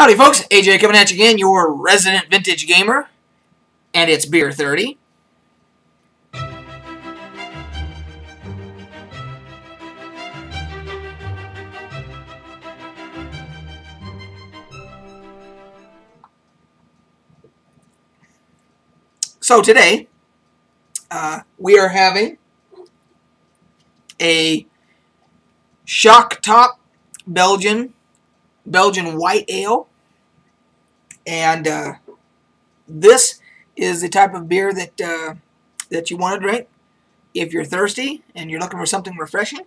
Howdy folks, AJ coming at you again, your resident vintage gamer, and it's Beer 30. So today, uh, we are having a shock top Belgian Belgian white ale, and uh, this is the type of beer that uh, that you want to drink if you're thirsty and you're looking for something refreshing.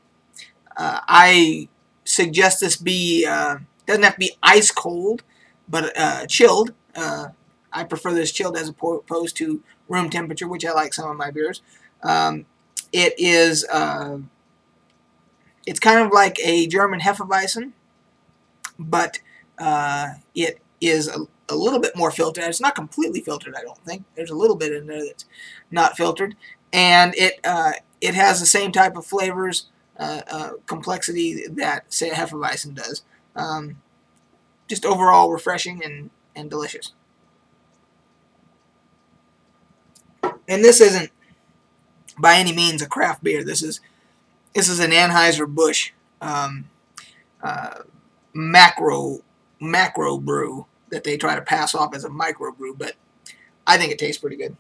Uh, I suggest this be uh, doesn't have to be ice cold, but uh, chilled. Uh, I prefer this chilled as opposed to room temperature, which I like some of my beers. Um, it is it's kind of like a German Hefeweizen, but it is a, a, little bit more filtered. It's not completely filtered, I don't think. There's a little bit in there that's not filtered, and it uh, it has the same type of flavors, uh, uh complexity that say a Hefeweizen does. Um, just overall refreshing and, and delicious. And this isn't by any means a craft beer. This is this is an Anheuser-Busch um, uh, macro macro brew that they try to pass off as a microbrew, but I think it tastes pretty good.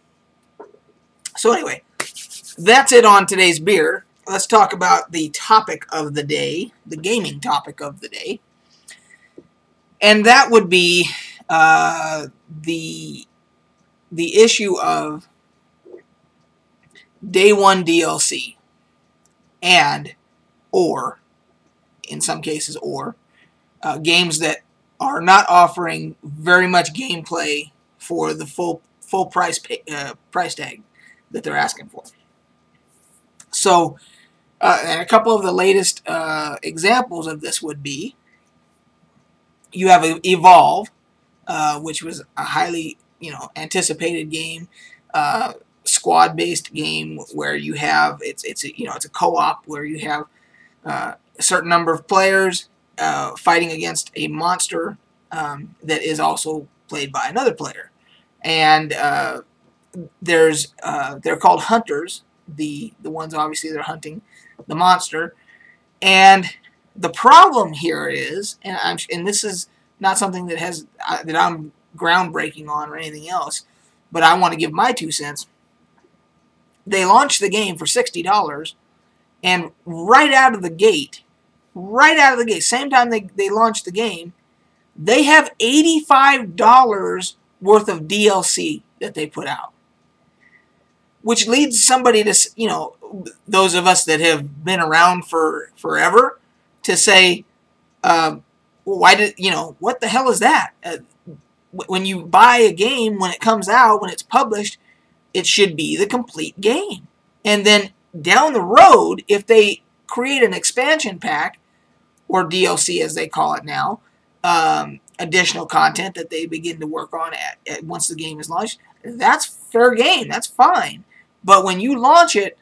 So anyway, that's it on today's beer. Let's talk about the topic of the day, the gaming topic of the day. And that would be uh, the the issue of day one DLC and or in some cases or uh, games that are not offering very much gameplay for the full full price pay, uh, price tag that they're asking for. So, uh, and a couple of the latest uh, examples of this would be you have Evolve, uh, which was a highly you know anticipated game, uh, squad based game where you have it's it's a, you know it's a co-op where you have uh, a certain number of players uh, fighting against a monster um, that is also played by another player. And uh, there's uh, they're called hunters. The the ones obviously they're hunting the monster. And the problem here is, and I'm and this is not something that has uh, that I'm groundbreaking on or anything else, but I want to give my two cents. They launched the game for sixty dollars, and right out of the gate, right out of the gate, same time they, they launched the game, they have $85 worth of DLC that they put out. Which leads somebody to, you know, those of us that have been around for forever to say, uh, why did, you know, what the hell is that? Uh, when you buy a game, when it comes out, when it's published, it should be the complete game. And then down the road, if they create an expansion pack or DLC as they call it now, um, additional content that they begin to work on at, at, once the game is launched, that's fair game. That's fine. But when you launch it,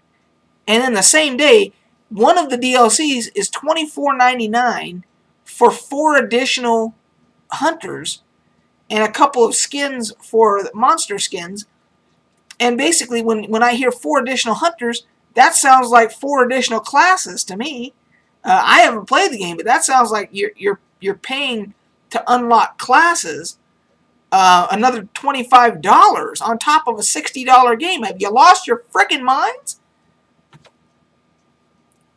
and then the same day, one of the DLCs is $24.99 for four additional hunters and a couple of skins for monster skins. And basically, when, when I hear four additional hunters, that sounds like four additional classes to me. Uh, I haven't played the game, but that sounds like you're you're you're paying to unlock classes uh, another twenty five dollars on top of a sixty dollar game. Have you lost your freaking minds?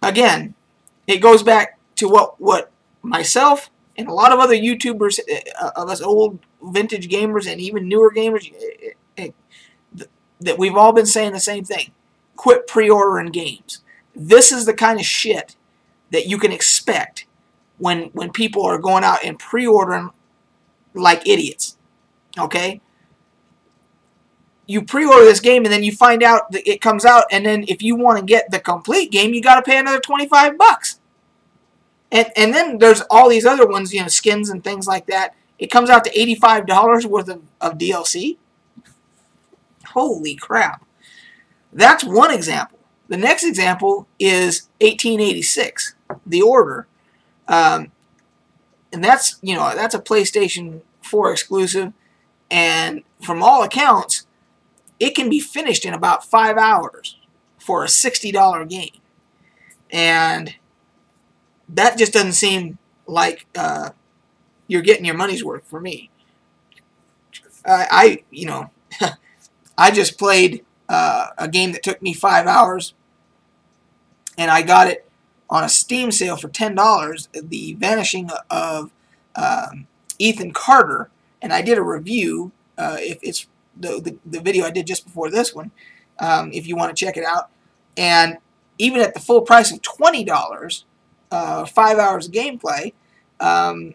Again, it goes back to what what myself and a lot of other YouTubers uh, of us old vintage gamers and even newer gamers uh, uh, that we've all been saying the same thing. Quit pre-ordering games. This is the kind of shit that you can expect when when people are going out and pre-ordering like idiots. Okay? You pre-order this game and then you find out that it comes out and then if you want to get the complete game, you got to pay another 25 bucks. And and then there's all these other ones, you know, skins and things like that. It comes out to $85 worth of, of DLC. Holy crap. That's one example. The next example is 1886 the order. Um, and that's you know that's a PlayStation 4 exclusive, and from all accounts, it can be finished in about five hours for a $60 game, and that just doesn't seem like uh, you're getting your money's worth for me. I, I you know, I just played uh, a game that took me five hours, and I got it on a Steam sale for ten dollars. The Vanishing of um, Ethan Carter, and I did a review. Uh, if it's the, the, the video I did just before this one, um, if you want to check it out, and even at the full price of twenty dollars, uh, five hours of gameplay, um,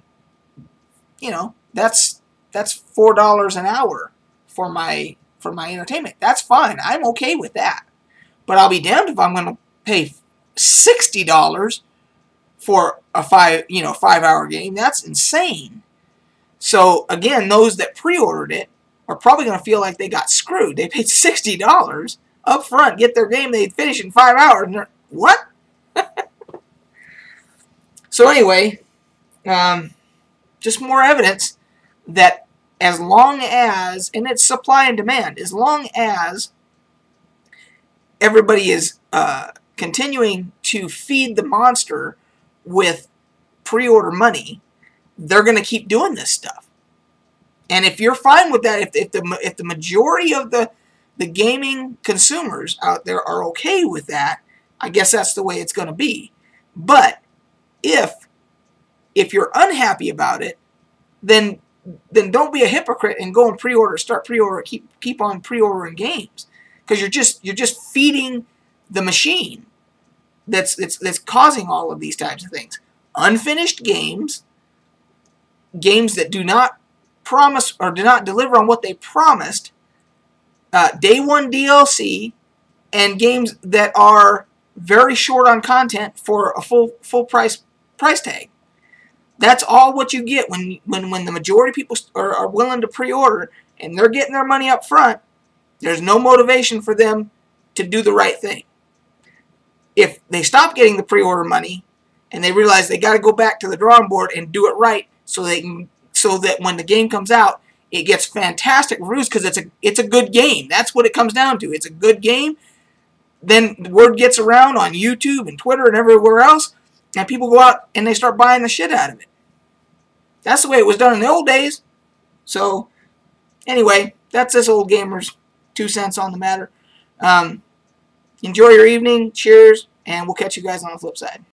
you know that's that's four dollars an hour for my for my entertainment. That's fine. I'm okay with that. But I'll be damned if I'm going to pay sixty dollars for a five you know five hour game. That's insane. So again, those that pre-ordered it are probably going to feel like they got screwed. They paid sixty dollars up front, get their game, they finish in five hours. What? so anyway, um, just more evidence that as long as, and it's supply and demand, as long as everybody is uh, continuing to feed the monster with pre-order money, they're going to keep doing this stuff. And if you're fine with that, if, if the if the majority of the the gaming consumers out there are okay with that, I guess that's the way it's going to be. But if if you're unhappy about it, then then don't be a hypocrite and go and pre-order, start pre-order, keep keep on pre-ordering games because you're just you're just feeding the machine that's that's that's causing all of these types of things. Unfinished games, games that do not promise or do not deliver on what they promised, uh, day one DLC, and games that are very short on content for a full full price price tag. That's all what you get when when when the majority of people are, are willing to pre-order and they're getting their money up front. There's no motivation for them to do the right thing. If they stop getting the pre-order money and they realize they got to go back to the drawing board and do it right, so they can so that when the game comes out, it gets fantastic reviews because it's a it's a good game. That's what it comes down to. It's a good game. Then the word gets around on YouTube and Twitter and everywhere else, and people go out and they start buying the shit out of it. That's the way it was done in the old days. So, anyway, that's this old gamer's two cents on the matter. Um, enjoy your evening. Cheers, and we'll catch you guys on the flip side.